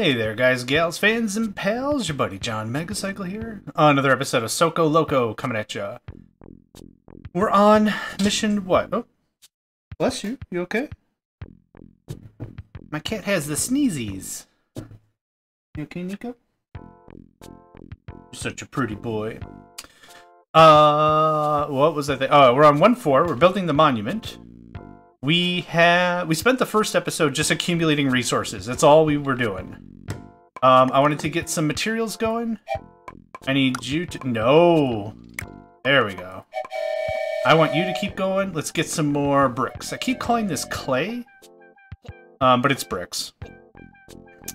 Hey there, guys, gals, fans, and pals. Your buddy John Megacycle here. Another episode of Soko Loco coming at ya. We're on mission what? Oh, bless you. You okay? My cat has the sneezies. You okay, Nico? You're such a pretty boy. Uh, what was I think? Oh, we're on 1-4. We're building the monument. We have we spent the first episode just accumulating resources. That's all we were doing. Um, I wanted to get some materials going. I need you to no. There we go. I want you to keep going. Let's get some more bricks. I keep calling this clay, um, but it's bricks.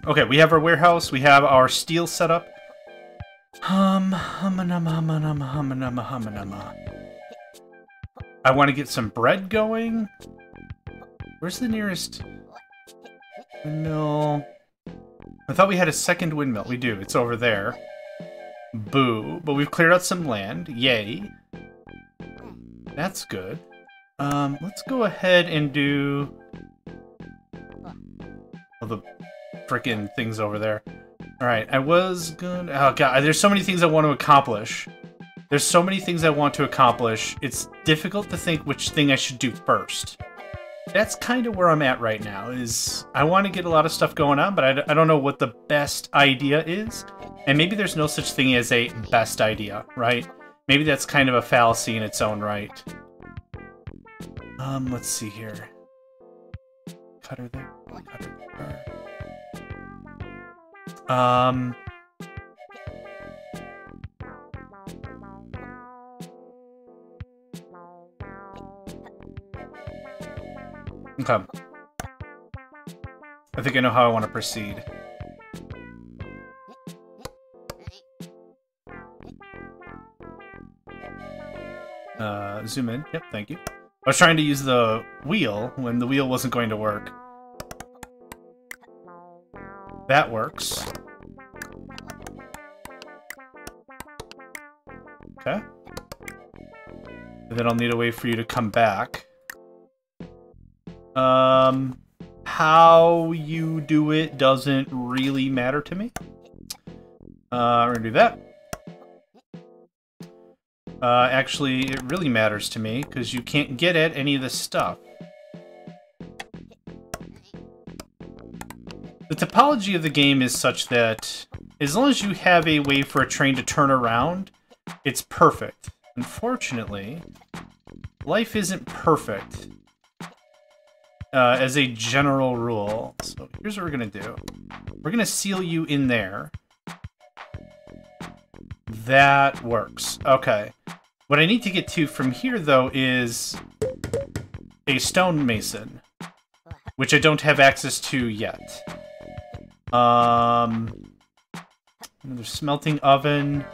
Okay, we have our warehouse. We have our steel setup. Hum, humanum. I want to get some bread going. Where's the nearest windmill? I thought we had a second windmill. We do. It's over there. Boo. But we've cleared out some land. Yay. That's good. Um, let's go ahead and do... All the freaking things over there. Alright, I was gonna... Oh, God. There's so many things I want to accomplish. There's so many things I want to accomplish. It's difficult to think which thing I should do first that's kind of where I'm at right now. Is I want to get a lot of stuff going on, but I, I don't know what the best idea is. And maybe there's no such thing as a best idea, right? Maybe that's kind of a fallacy in its own right. Um, let's see here. Cutter there. Cutter there. Um. Okay. I think I know how I want to proceed. Uh, zoom in. Yep, thank you. I was trying to use the wheel when the wheel wasn't going to work. That works. Okay. And then I'll need a way for you to come back. Um, how you do it doesn't really matter to me. Uh, we're gonna do that. Uh, actually, it really matters to me, because you can't get at any of this stuff. The topology of the game is such that as long as you have a way for a train to turn around, it's perfect. Unfortunately, life isn't perfect uh, as a general rule. So here's what we're going to do. We're going to seal you in there. That works. Okay. What I need to get to from here, though, is a stonemason, which I don't have access to yet. Um, another smelting oven.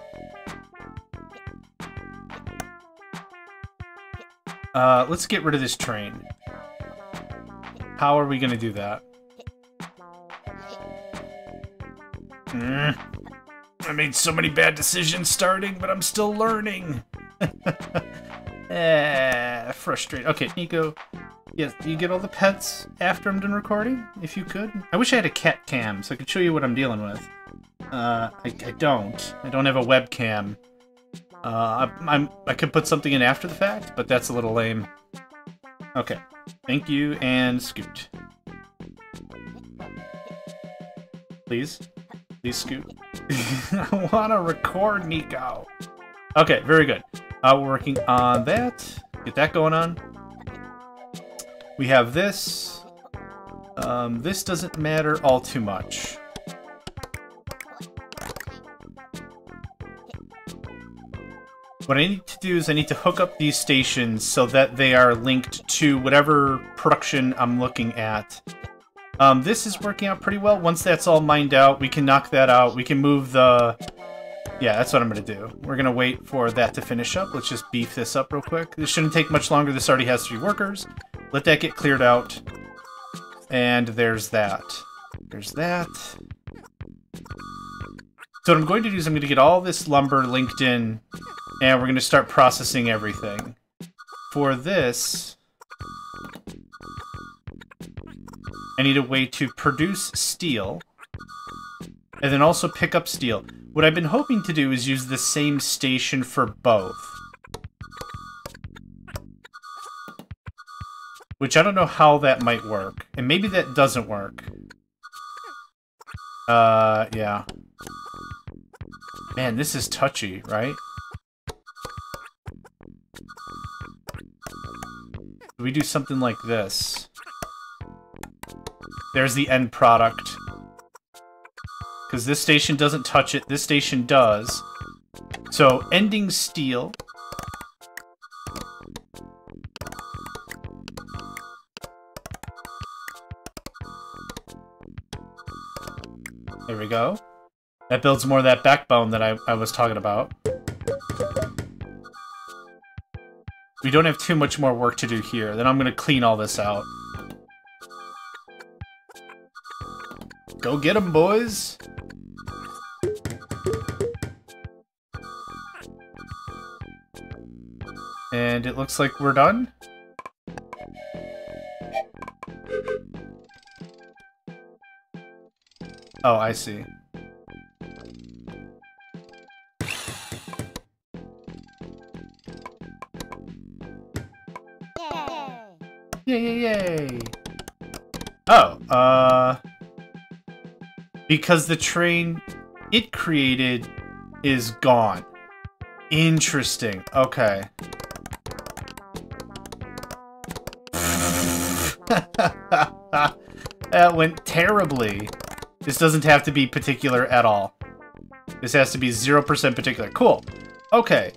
Uh, let's get rid of this train. How are we going to do that? Mm. I made so many bad decisions starting, but I'm still learning. eh, frustrated. Okay, Nico. Yes, you get all the pets after I'm done recording? If you could. I wish I had a cat cam so I could show you what I'm dealing with. Uh, I, I don't. I don't have a webcam. Uh, I, I'm, I could put something in after the fact, but that's a little lame. Okay. Thank you, and scoot. Please? Please scoot. I want to record, Nico. Okay, very good. Uh, we're working on that. Get that going on. We have this. Um, this doesn't matter all too much. What I need to do is I need to hook up these stations so that they are linked to whatever production I'm looking at. Um, this is working out pretty well. Once that's all mined out, we can knock that out. We can move the... Yeah, that's what I'm going to do. We're going to wait for that to finish up. Let's just beef this up real quick. This shouldn't take much longer. This already has three workers. Let that get cleared out. And there's that. There's that. So what I'm going to do is I'm going to get all this lumber linked in and we're going to start processing everything. For this, I need a way to produce steel. and then also pick up steel. What I've been hoping to do is use the same station for both. Which I don't know how that might work. And maybe that doesn't work. Uh, yeah. Man, this is touchy, right? we do something like this? There's the end product. Because this station doesn't touch it, this station does. So, ending steel. There we go. That builds more of that backbone that I, I was talking about. We don't have too much more work to do here. Then I'm going to clean all this out. Go get them, boys! And it looks like we're done. Oh, I see. Yay, yay, yay! Oh, uh... Because the train it created is gone. Interesting. Okay. that went terribly. This doesn't have to be particular at all. This has to be 0% particular. Cool. Okay.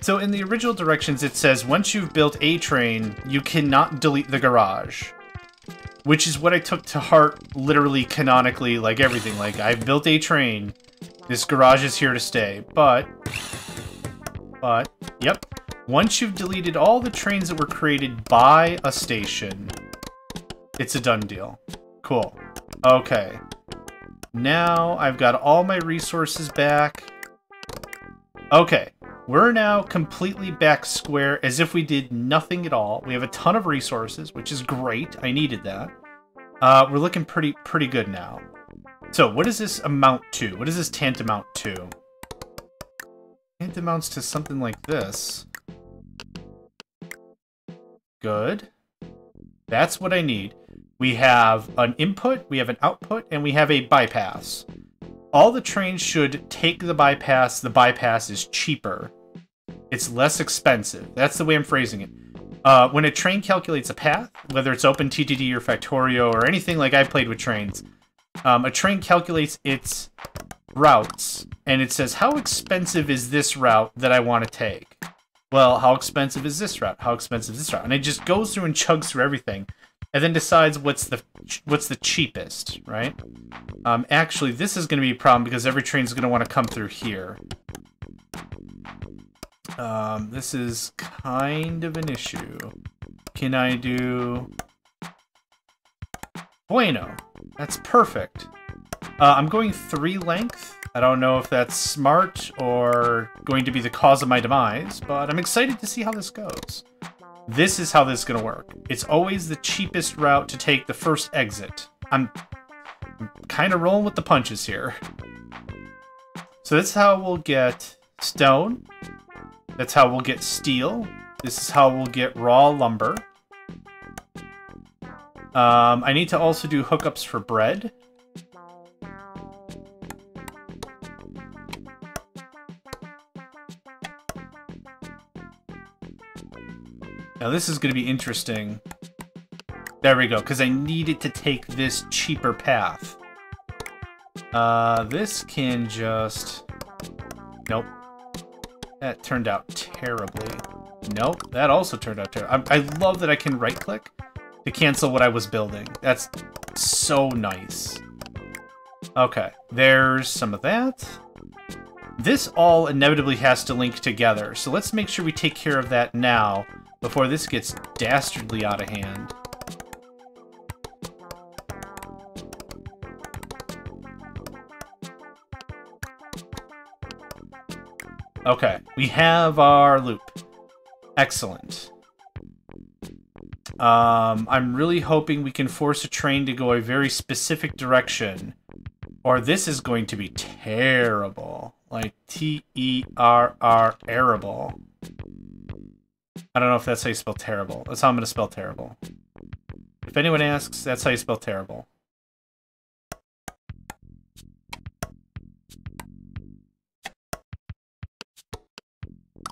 So in the original directions, it says once you've built a train, you cannot delete the garage. Which is what I took to heart, literally, canonically, like everything. Like, I've built a train. This garage is here to stay. But, but, yep. Once you've deleted all the trains that were created by a station, it's a done deal. Cool. Okay. Now I've got all my resources back. Okay. We're now completely back square as if we did nothing at all. We have a ton of resources, which is great. I needed that. Uh, we're looking pretty pretty good now. So what does this amount to? What does this tantamount to? Tantamounts to something like this. Good. That's what I need. We have an input, we have an output, and we have a bypass. All the trains should take the bypass. The bypass is cheaper. It's less expensive. That's the way I'm phrasing it. Uh, when a train calculates a path, whether it's OpenTTD or Factorio or anything like I played with trains, um, a train calculates its routes, and it says, how expensive is this route that I want to take? Well, how expensive is this route? How expensive is this route? And it just goes through and chugs through everything, and then decides what's the what's the cheapest, right? Um, actually, this is going to be a problem because every train is going to want to come through here. Um, this is kind of an issue. Can I do... Bueno. That's perfect. Uh, I'm going three length. I don't know if that's smart or going to be the cause of my demise, but I'm excited to see how this goes. This is how this is going to work. It's always the cheapest route to take the first exit. I'm, kind of rolling with the punches here. So that's how we'll get stone, that's how we'll get steel. This is how we'll get raw lumber. Um, I need to also do hookups for bread. Now this is going to be interesting. There we go, because I needed to take this cheaper path. Uh, this can just... Nope. That turned out terribly. Nope, that also turned out terrible. I, I love that I can right-click to cancel what I was building. That's so nice. Okay, there's some of that. This all inevitably has to link together, so let's make sure we take care of that now before this gets dastardly out of hand. Okay, we have our loop. Excellent. Um, I'm really hoping we can force a train to go a very specific direction. Or this is going to be terrible. Like T-E-R-R, terrible. I don't know if that's how you spell terrible. That's how I'm going to spell terrible. If anyone asks, that's how you spell terrible.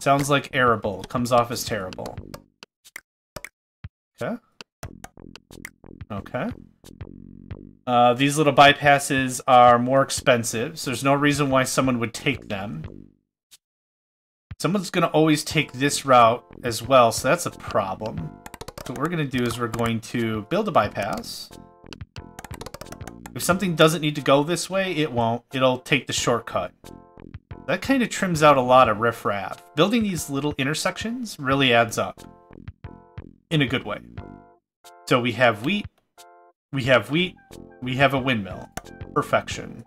Sounds like arable. Comes off as terrible. Okay. Okay. Uh, these little bypasses are more expensive, so there's no reason why someone would take them. Someone's going to always take this route as well, so that's a problem. So what we're going to do is we're going to build a bypass. If something doesn't need to go this way, it won't. It'll take the shortcut. That kind of trims out a lot of riffraff. Building these little intersections really adds up. In a good way. So we have wheat, we have wheat, we have a windmill. Perfection.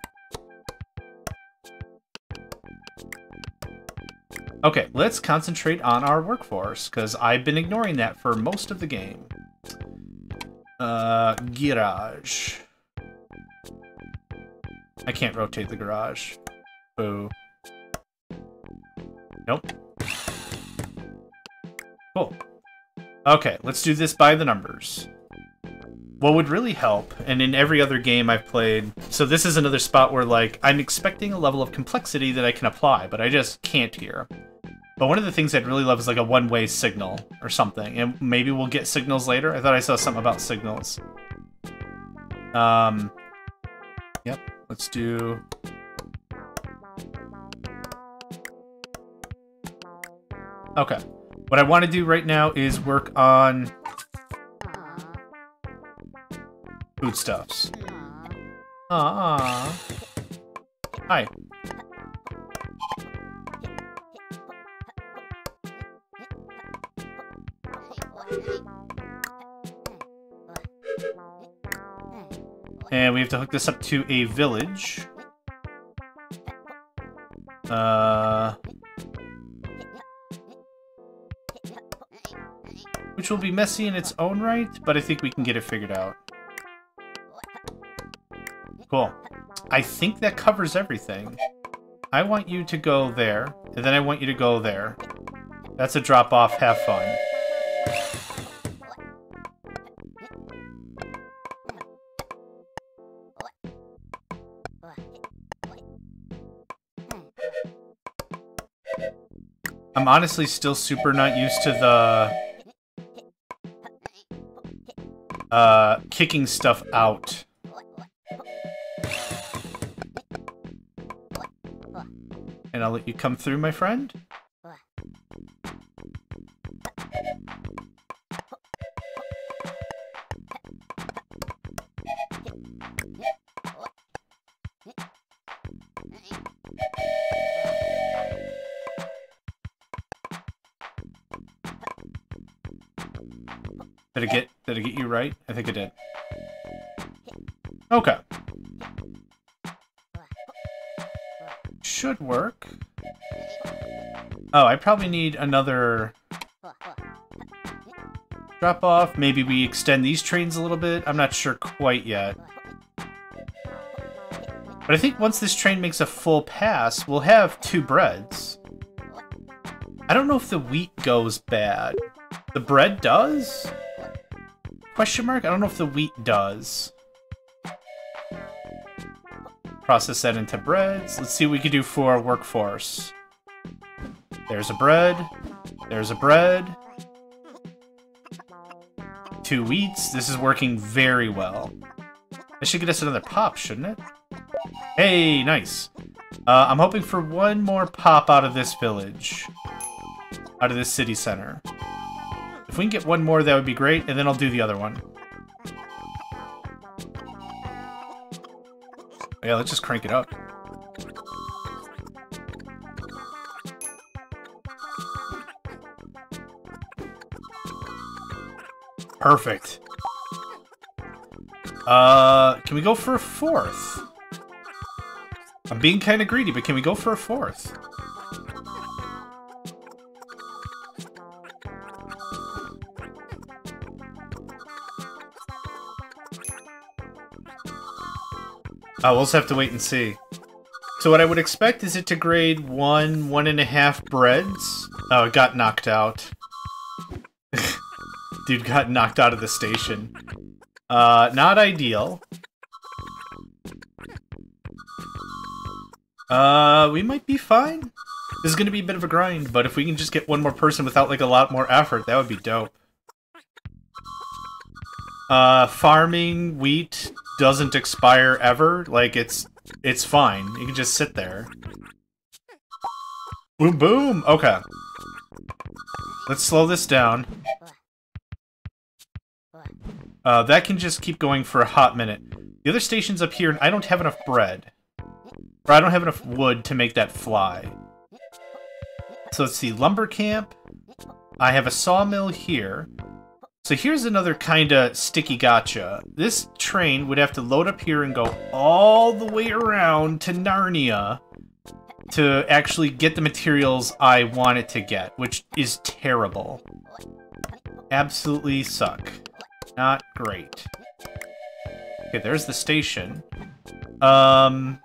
Okay, let's concentrate on our workforce, because I've been ignoring that for most of the game. Uh, garage. I can't rotate the garage. Boo. Nope. Cool. Okay, let's do this by the numbers. What would really help, and in every other game I've played, so this is another spot where, like, I'm expecting a level of complexity that I can apply, but I just can't here. But one of the things I'd really love is, like, a one-way signal or something, and maybe we'll get signals later. I thought I saw something about signals. Um, yep, let's do Okay. What I want to do right now is work on foodstuffs. Ah. Hi. And we have to hook this up to a village. Uh, which will be messy in its own right, but I think we can get it figured out. Cool. I think that covers everything. I want you to go there, and then I want you to go there. That's a drop-off. Have fun. I'm honestly still super not used to the uh, kicking stuff out. And I'll let you come through, my friend. Did it get did it get you right? I think it did. Okay. Should work. Oh, I probably need another drop off. Maybe we extend these trains a little bit. I'm not sure quite yet. But I think once this train makes a full pass, we'll have two breads. I don't know if the wheat goes bad. The bread does? Question mark? I don't know if the wheat does. Process that into breads. Let's see what we can do for our workforce. There's a bread. There's a bread. Two wheats. This is working very well. This should get us another pop, shouldn't it? Hey, nice. Uh, I'm hoping for one more pop out of this village. Out of this city center. If we can get one more, that would be great, and then I'll do the other one. Yeah, let's just crank it up. Perfect. Uh, can we go for a fourth? I'm being kind of greedy, but can we go for a fourth? Uh, we'll just have to wait and see. So what I would expect is it to grade one, one and a half breads. Oh, it got knocked out. Dude got knocked out of the station. Uh, not ideal. Uh, we might be fine. This is gonna be a bit of a grind, but if we can just get one more person without, like, a lot more effort, that would be dope. Uh, farming wheat doesn't expire ever. Like, it's it's fine. You can just sit there. Boom, boom! Okay. Let's slow this down. Uh, that can just keep going for a hot minute. The other station's up here, and I don't have enough bread. Or I don't have enough wood to make that fly. So let's see, lumber camp. I have a sawmill here. So here's another kind of sticky gotcha. This train would have to load up here and go all the way around to Narnia to actually get the materials I want it to get, which is terrible. Absolutely suck. Not great. Okay, there's the station. Um...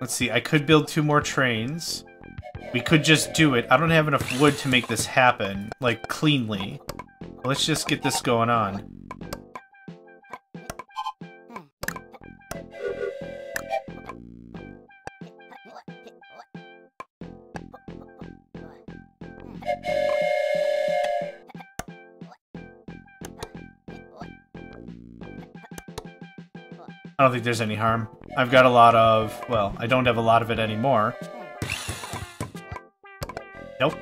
Let's see, I could build two more trains. We could just do it. I don't have enough wood to make this happen, like, cleanly. Let's just get this going on. I don't think there's any harm. I've got a lot of, well, I don't have a lot of it anymore. Nope.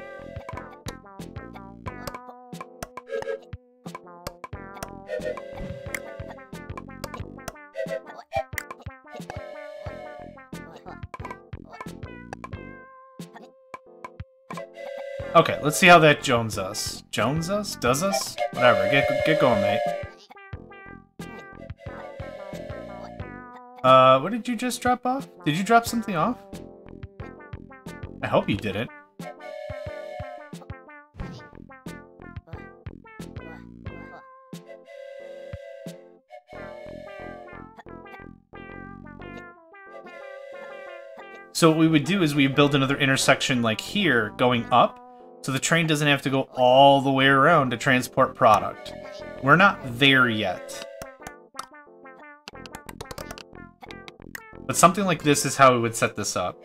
Okay, let's see how that Jones us. Jones us? Does us? Whatever, get, get going, mate. Uh, what did you just drop off? Did you drop something off? I hope you didn't. So what we would do is we build another intersection like here, going up, so the train doesn't have to go all the way around to transport product. We're not there yet. But something like this is how we would set this up.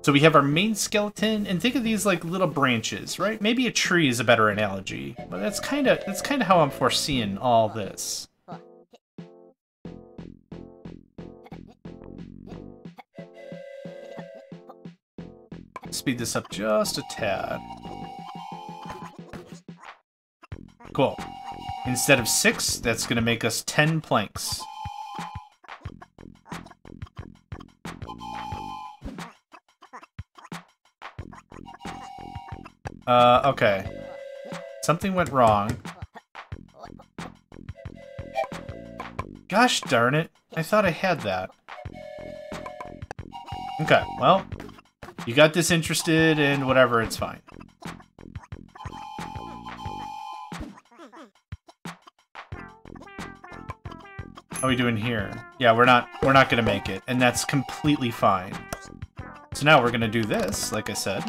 So we have our main skeleton, and think of these like little branches, right? Maybe a tree is a better analogy, but that's kind of that's kind of how I'm foreseeing all this. Speed this up just a tad. Cool. Instead of six, that's going to make us ten planks. Uh, okay. Something went wrong. Gosh darn it. I thought I had that. Okay, well, you got disinterested and whatever, it's fine. How are we doing here? Yeah, we're not we're not gonna make it, and that's completely fine. So now we're gonna do this, like I said.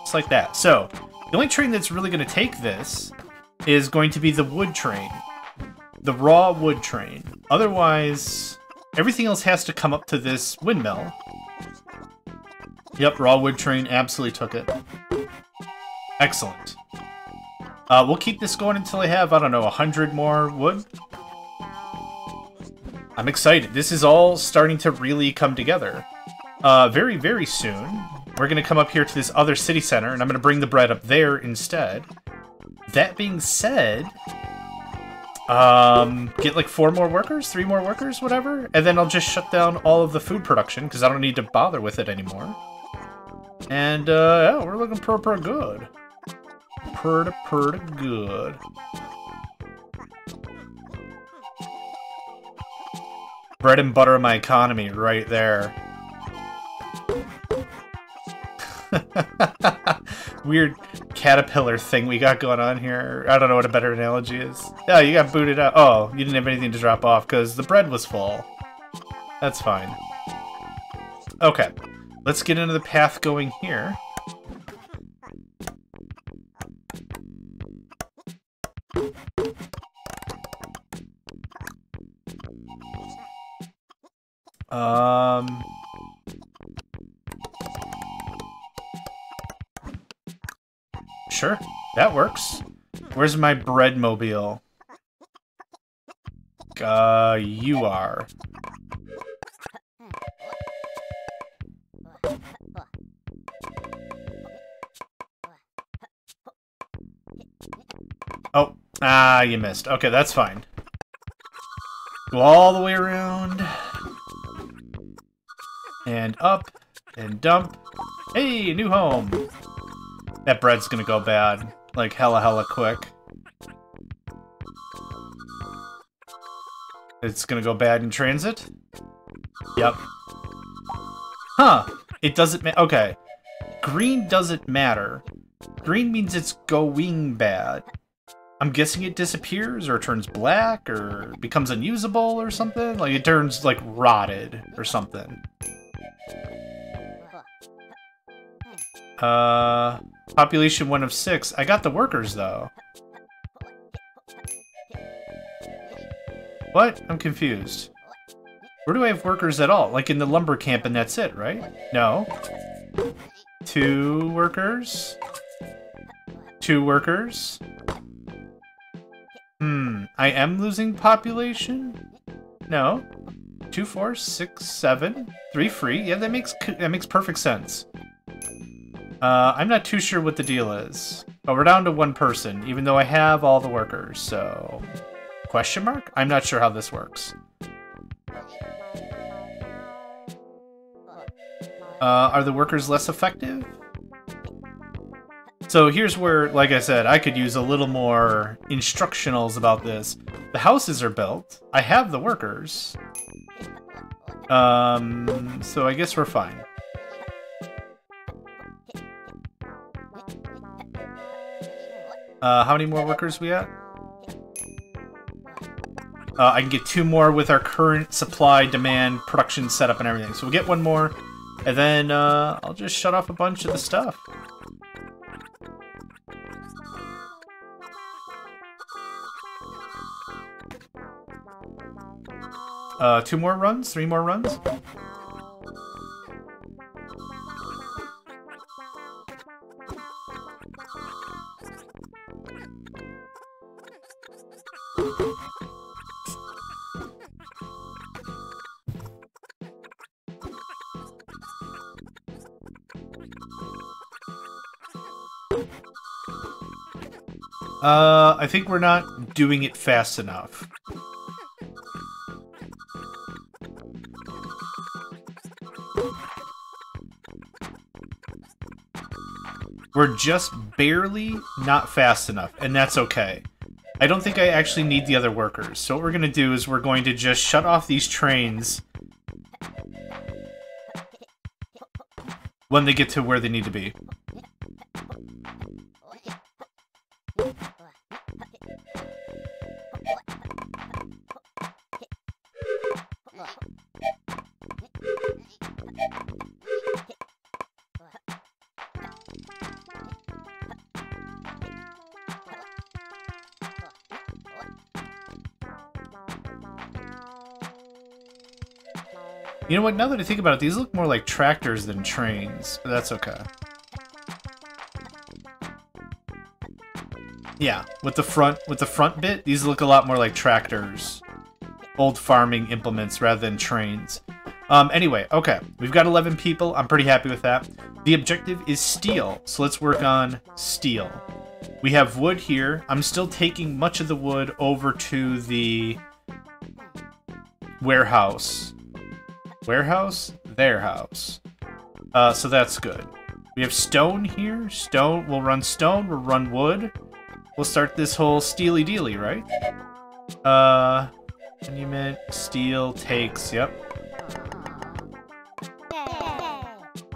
Just like that. So, the only train that's really gonna take this is going to be the wood train. The raw wood train. Otherwise, everything else has to come up to this windmill. Yep, raw wood train absolutely took it. Excellent. Uh, we'll keep this going until I have, I don't know, a hundred more wood. I'm excited. This is all starting to really come together. Uh, very, very soon, we're going to come up here to this other city center, and I'm going to bring the bread up there instead. That being said, um, get like four more workers, three more workers, whatever, and then I'll just shut down all of the food production because I don't need to bother with it anymore. And, uh, yeah, we're looking pretty, pretty good. Pretty, pretty good. Bread and butter of my economy right there. Weird caterpillar thing we got going on here. I don't know what a better analogy is. Yeah, you got booted out. Oh, you didn't have anything to drop off because the bread was full. That's fine. Okay, let's get into the path going here. Um... Sure, that works. Where's my bread mobile? Uh, you are. Ah, you missed. Okay, that's fine. Go all the way around. And up, and dump. Hey, new home! That bread's gonna go bad. Like, hella hella quick. It's gonna go bad in transit? Yep. Huh. It doesn't okay. Green doesn't matter. Green means it's going bad. I'm guessing it disappears or turns black or becomes unusable or something? Like it turns like rotted or something. Uh Population 1 of 6. I got the workers, though. What? I'm confused. Where do I have workers at all? Like in the lumber camp and that's it, right? No. Two workers? Two workers? I am losing population? No. Two, four, six, seven, three free. Yeah, that makes that makes perfect sense. Uh, I'm not too sure what the deal is. But we're down to one person, even though I have all the workers, so... Question mark? I'm not sure how this works. Uh, are the workers less effective? So here's where, like I said, I could use a little more instructionals about this. The houses are built. I have the workers. Um, so I guess we're fine. Uh, how many more workers we at? Uh, I can get two more with our current supply, demand, production setup, and everything. So we'll get one more, and then uh, I'll just shut off a bunch of the stuff. Uh, two more runs? Three more runs? Uh, I think we're not doing it fast enough. We're just barely not fast enough, and that's okay. I don't think I actually need the other workers. So what we're going to do is we're going to just shut off these trains when they get to where they need to be. You know what, now that I think about it, these look more like tractors than trains, but that's okay. Yeah, with the front with the front bit, these look a lot more like tractors. Old farming implements rather than trains. Um, anyway, okay. We've got 11 people. I'm pretty happy with that. The objective is steel, so let's work on steel. We have wood here. I'm still taking much of the wood over to the warehouse Warehouse, their house. Uh, so that's good. We have stone here. Stone, we'll run stone, we'll run wood. We'll start this whole steely dealy, right? Uh, monument, steel, takes, yep.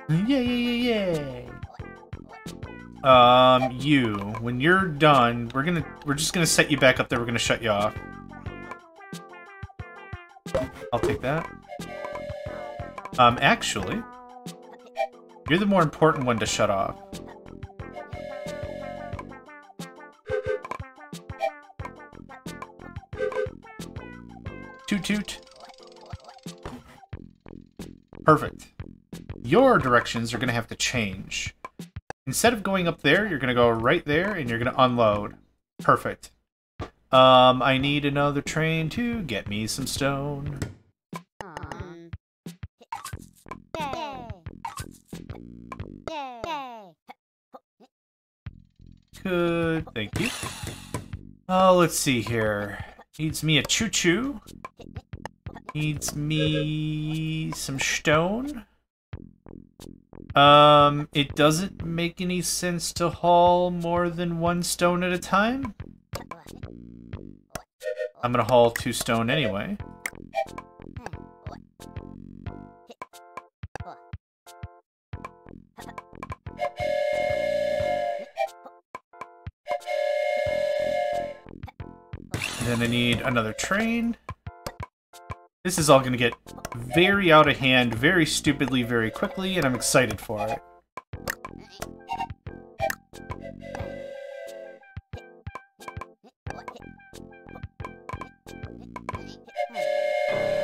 Yeah, yeah, yeah, yeah. Um, you. When you're done, we're gonna we're just gonna set you back up there. We're gonna shut you off. I'll take that. Um, actually, you're the more important one to shut off. Toot toot. Perfect. Your directions are going to have to change. Instead of going up there, you're going to go right there and you're going to unload. Perfect. Um, I need another train to get me some stone. Good, thank you. Oh, let's see here. Needs me a choo-choo. Needs me some stone. Um, it doesn't make any sense to haul more than one stone at a time. I'm gonna haul two stone anyway. Then I need another train. This is all going to get very out of hand, very stupidly, very quickly, and I'm excited for it.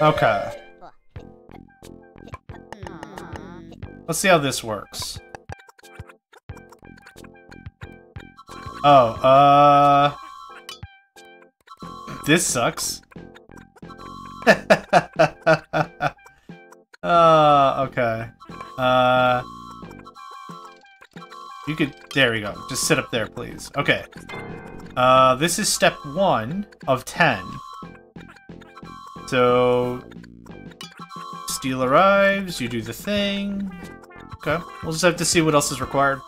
Okay. Let's see how this works. Oh, uh... This sucks. uh, okay. Uh... You could... There we go. Just sit up there, please. Okay. Uh, this is step one of ten. So... Steel arrives, you do the thing. Okay. We'll just have to see what else is required.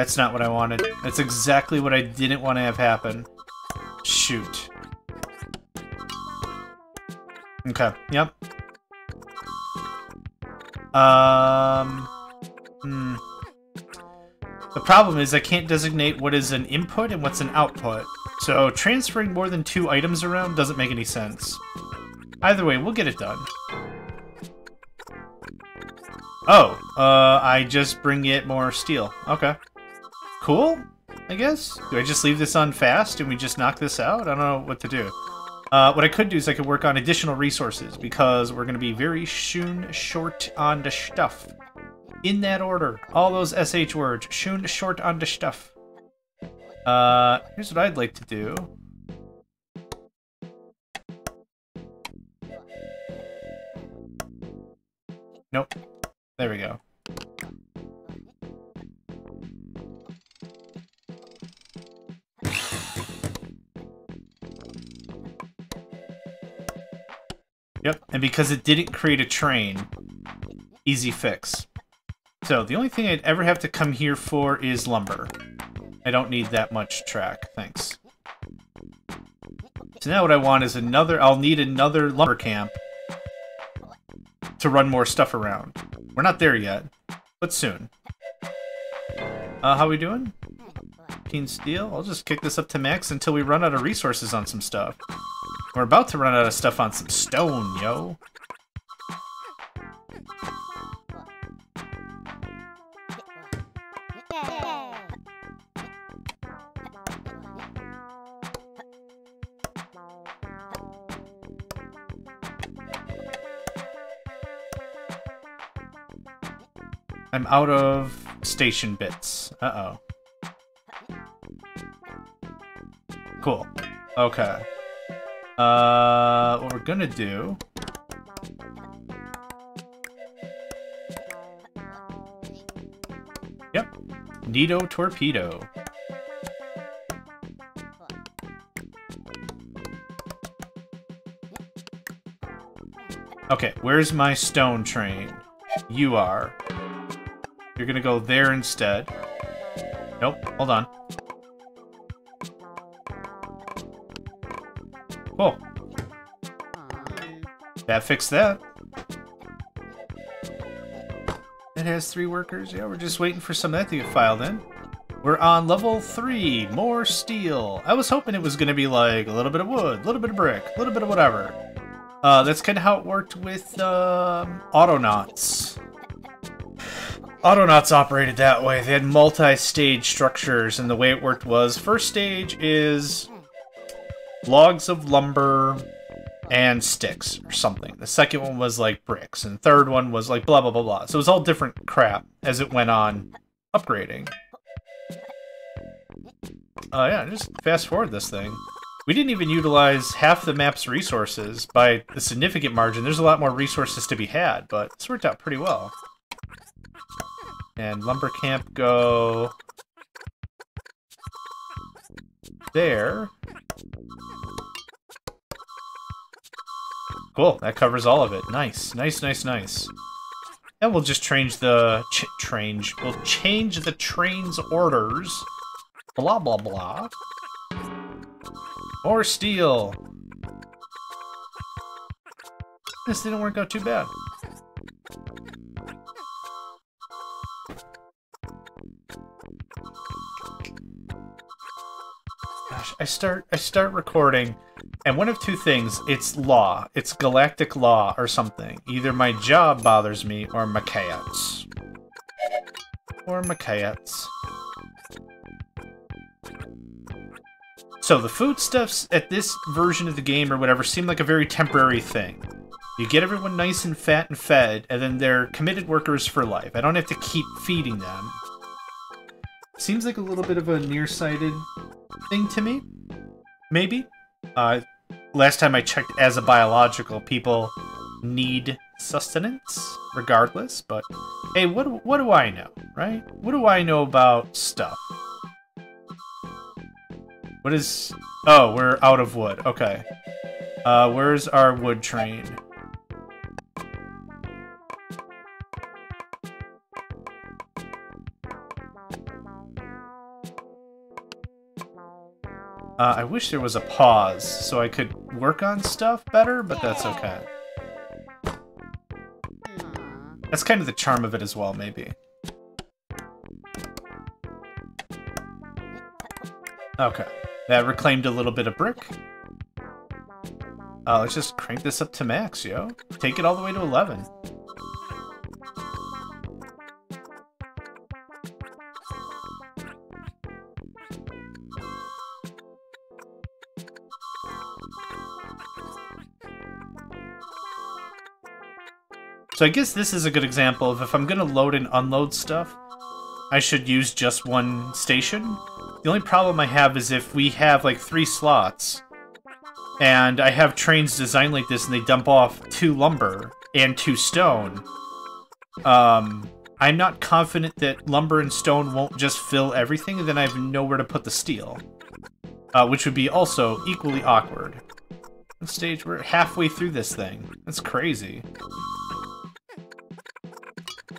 That's not what I wanted. That's exactly what I didn't want to have happen. Shoot. Okay, yep. Um... Hmm. The problem is I can't designate what is an input and what's an output. So transferring more than two items around doesn't make any sense. Either way, we'll get it done. Oh, uh, I just bring it more steel. Okay. Cool, I guess? Do I just leave this on fast and we just knock this out? I don't know what to do. Uh, what I could do is I could work on additional resources because we're going to be very soon short on the stuff. In that order. All those SH words. Soon short on the stuff. Uh, here's what I'd like to do. Nope. There we go. And because it didn't create a train, easy fix. So the only thing I'd ever have to come here for is lumber. I don't need that much track, thanks. So now what I want is another, I'll need another lumber camp to run more stuff around. We're not there yet, but soon. Uh, how we doing? 15 steel? I'll just kick this up to max until we run out of resources on some stuff. We're about to run out of stuff on some stone, yo. I'm out of station bits. Uh-oh. Cool. Okay. Uh, what we're gonna do... Yep. Nito Torpedo. Okay, where's my stone train? You are. You're gonna go there instead. Nope, hold on. That fixed that. It has three workers. Yeah, we're just waiting for some of that to get filed in. We're on level three, more steel. I was hoping it was going to be like a little bit of wood, a little bit of brick, a little bit of whatever. Uh, that's kind of how it worked with um, Autonauts. Autonauts operated that way. They had multi-stage structures, and the way it worked was first stage is logs of lumber and sticks or something. The second one was like bricks, and third one was like blah blah blah blah. So it was all different crap as it went on upgrading. Uh, yeah, just fast forward this thing. We didn't even utilize half the map's resources by a significant margin. There's a lot more resources to be had, but it's worked out pretty well. And lumber camp go there. Cool, that covers all of it. Nice, nice, nice, nice. And we'll just change the ch change. We'll change the train's orders. Blah blah blah. More steel. This didn't work out too bad. Gosh, I start I start recording and one of two things, it's law. It's galactic law or something. Either my job bothers me or my cats. Or my cats. So the foodstuffs at this version of the game or whatever seem like a very temporary thing. You get everyone nice and fat and fed, and then they're committed workers for life. I don't have to keep feeding them. Seems like a little bit of a nearsighted thing to me. Maybe. Uh, last time I checked as a biological, people need sustenance regardless, but hey, what, what do I know, right? What do I know about stuff? What is... Oh, we're out of wood. Okay. Uh, where's our wood train? Uh, I wish there was a pause so I could work on stuff better, but that's okay. That's kind of the charm of it as well, maybe. Okay. That reclaimed a little bit of brick. Uh, let's just crank this up to max, yo. Take it all the way to 11. So I guess this is a good example of if I'm going to load and unload stuff, I should use just one station. The only problem I have is if we have like three slots, and I have trains designed like this and they dump off two lumber and two stone, um, I'm not confident that lumber and stone won't just fill everything, and then I have nowhere to put the steel. Uh, which would be also equally awkward. stage, we're halfway through this thing. That's crazy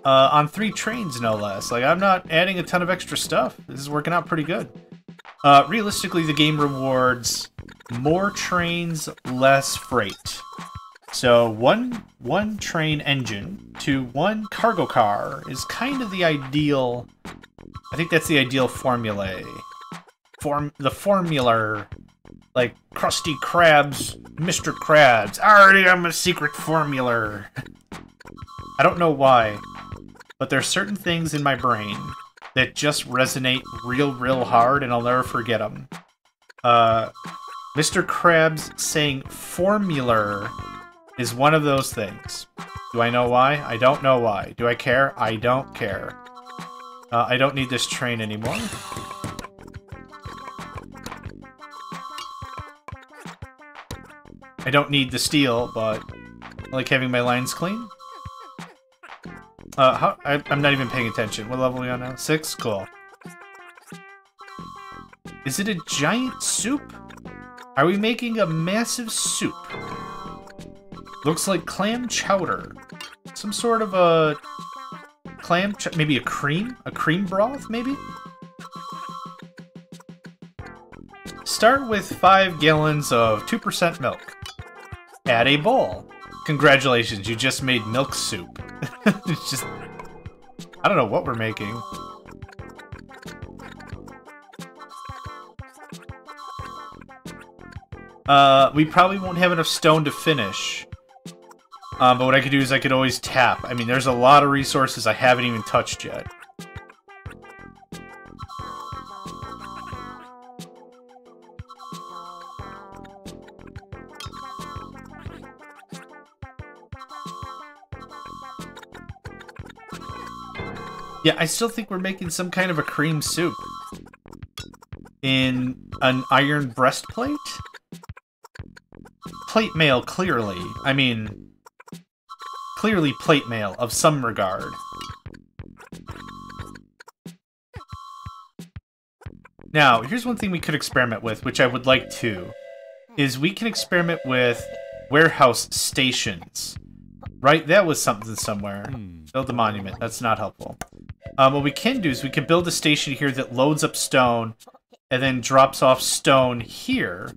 uh, on three trains, no less. Like, I'm not adding a ton of extra stuff. This is working out pretty good. Uh, realistically, the game rewards more trains, less freight. So one one train engine to one cargo car is kind of the ideal. I think that's the ideal formula. Form the formula, like Krusty Krabs, Mr. Krabs. Already, I'm a secret formula. I don't know why but there's certain things in my brain that just resonate real, real hard, and I'll never forget them. Uh, Mr. Krabs saying formula is one of those things. Do I know why? I don't know why. Do I care? I don't care. Uh, I don't need this train anymore. I don't need the steel, but I like having my lines clean. Uh, how, I, am not even paying attention. What level are we on now? Six? Cool. Is it a giant soup? Are we making a massive soup? Looks like clam chowder. Some sort of a clam, maybe a cream? A cream broth, maybe? start with five gallons of 2% milk. Add a bowl. Congratulations, you just made milk soup. it's just... I don't know what we're making. Uh, we probably won't have enough stone to finish. Um, but what I could do is I could always tap. I mean, there's a lot of resources I haven't even touched yet. Yeah, I still think we're making some kind of a cream soup. In an iron breastplate? Plate mail, clearly. I mean, clearly plate mail of some regard. Now, here's one thing we could experiment with, which I would like to, is we can experiment with warehouse stations. Right? That was something somewhere. Hmm. Build a monument. That's not helpful. Um, what we can do is we can build a station here that loads up stone and then drops off stone here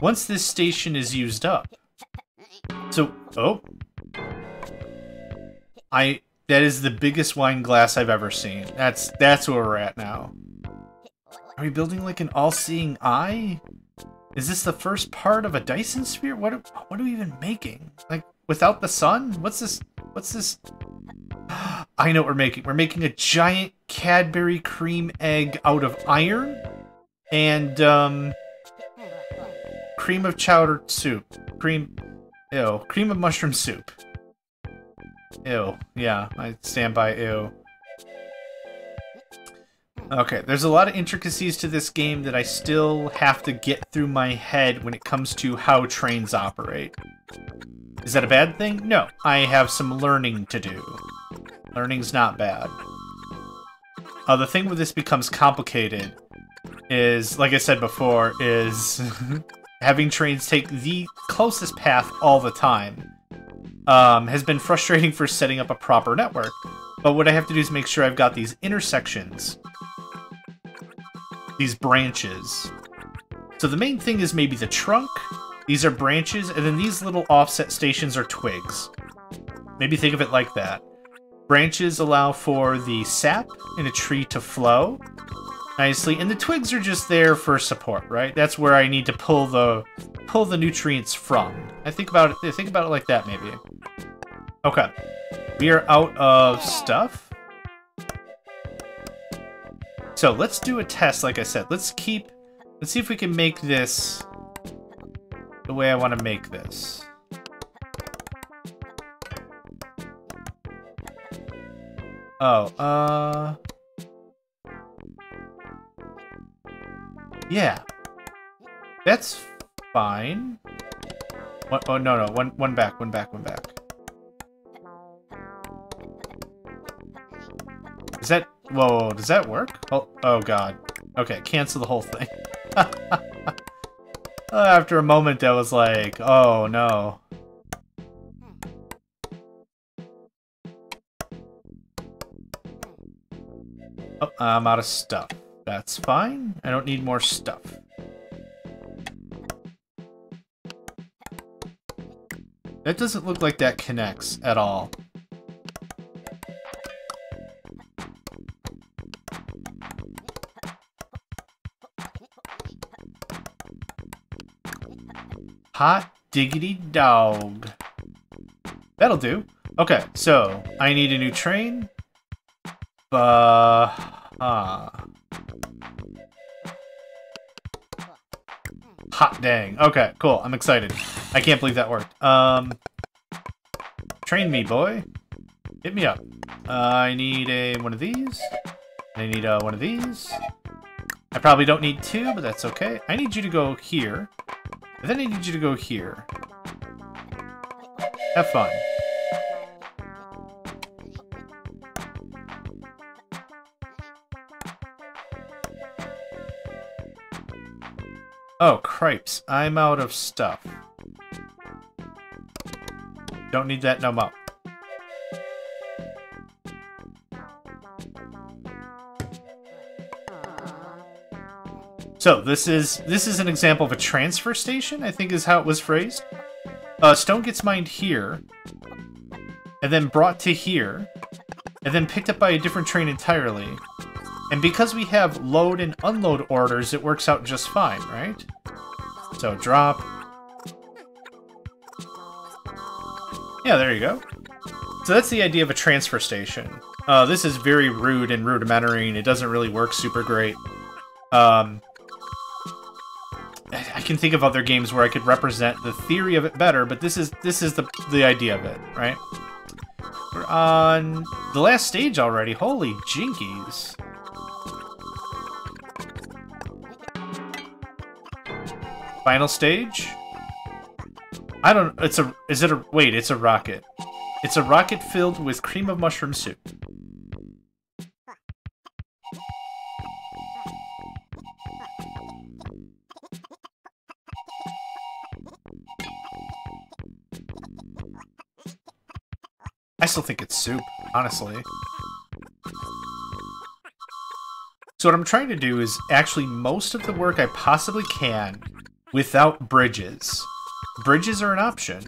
once this station is used up. So, oh. I, that is the biggest wine glass I've ever seen. That's, that's where we're at now. Are we building like an all-seeing eye? Is this the first part of a Dyson sphere? What, what are we even making? Like, without the sun? What's this, what's this? I know what we're making. We're making a giant Cadbury cream egg out of iron and um, cream of chowder soup. Cream, ew. Cream of mushroom soup. Ew. Yeah, I stand by ew. Okay, there's a lot of intricacies to this game that I still have to get through my head when it comes to how trains operate. Is that a bad thing? No, I have some learning to do. Learning's not bad. Uh, the thing where this becomes complicated is, like I said before, is having trains take the closest path all the time um, has been frustrating for setting up a proper network. But what I have to do is make sure I've got these intersections, these branches. So the main thing is maybe the trunk, these are branches, and then these little offset stations are twigs. Maybe think of it like that. Branches allow for the sap in a tree to flow nicely, and the twigs are just there for support, right? That's where I need to pull the pull the nutrients from. I think about it. Think about it like that, maybe. Okay, we are out of stuff. So let's do a test. Like I said, let's keep. Let's see if we can make this the way I want to make this. Oh, uh... Yeah. That's fine. One, oh, no, no. One, one back, one back, one back. Is that... Whoa, whoa, does that work? Oh, oh god. Okay, cancel the whole thing. After a moment, I was like, oh no. I'm out of stuff. That's fine. I don't need more stuff. That doesn't look like that connects at all. Hot diggity dog. That'll do. Okay, so I need a new train. Uh, uh. Hot dang. Okay, cool. I'm excited. I can't believe that worked. Um, train me, boy. Hit me up. Uh, I need a one of these. I need uh, one of these. I probably don't need two, but that's okay. I need you to go here. And then I need you to go here. Have fun. Oh, cripes. I'm out of stuff. Don't need that no more. So this is this is an example of a transfer station, I think is how it was phrased. Uh, stone gets mined here, and then brought to here, and then picked up by a different train entirely. And because we have load and unload orders, it works out just fine, right? So drop. Yeah, there you go. So that's the idea of a transfer station. Uh, this is very rude and rudimentary, and it doesn't really work super great. Um, I can think of other games where I could represent the theory of it better, but this is this is the the idea of it, right? We're on the last stage already. Holy jinkies. Final stage? I don't it's a is it a wait, it's a rocket. It's a rocket filled with cream of mushroom soup. I still think it's soup, honestly. So what I'm trying to do is actually most of the work I possibly can without bridges. Bridges are an option.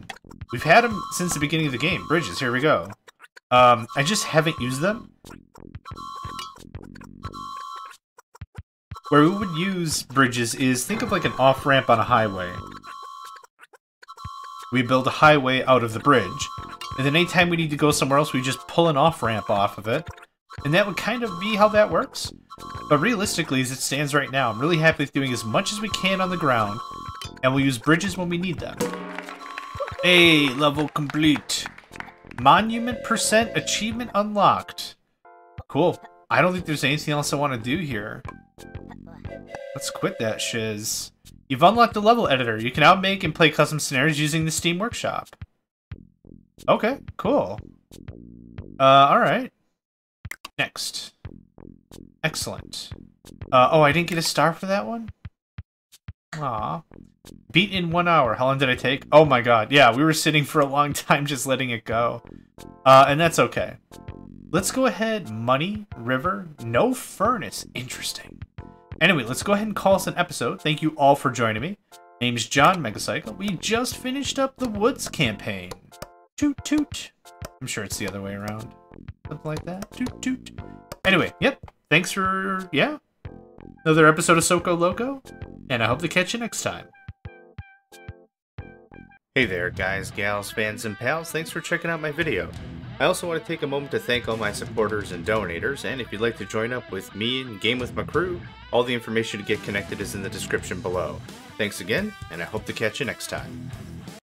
We've had them since the beginning of the game. Bridges, here we go. Um, I just haven't used them. Where we would use bridges is, think of like an off-ramp on a highway. We build a highway out of the bridge. And then anytime we need to go somewhere else, we just pull an off-ramp off of it. And that would kind of be how that works. But realistically, as it stands right now, I'm really happy with doing as much as we can on the ground, and we'll use bridges when we need them. Hey, level complete. Monument percent achievement unlocked. Cool. I don't think there's anything else I want to do here. Let's quit that shiz. You've unlocked the level editor. You can now make and play custom scenarios using the Steam Workshop. Okay, cool. Uh, alright. Next. Excellent. Uh, oh, I didn't get a star for that one? Aw. Beat in one hour. How long did I take? Oh my god. Yeah, we were sitting for a long time just letting it go. Uh, and that's okay. Let's go ahead. Money, river, no furnace. Interesting. Anyway, let's go ahead and call this an episode. Thank you all for joining me. Name's John Megacycle. We just finished up the Woods campaign. Toot toot. I'm sure it's the other way around. Something like that. Toot toot. Anyway, yep. Thanks for, yeah. Another episode of Soko Loco. And I hope to catch you next time. Hey there, guys, gals, fans, and pals. Thanks for checking out my video. I also want to take a moment to thank all my supporters and donators, and if you'd like to join up with me and game with my crew, all the information to get connected is in the description below. Thanks again, and I hope to catch you next time.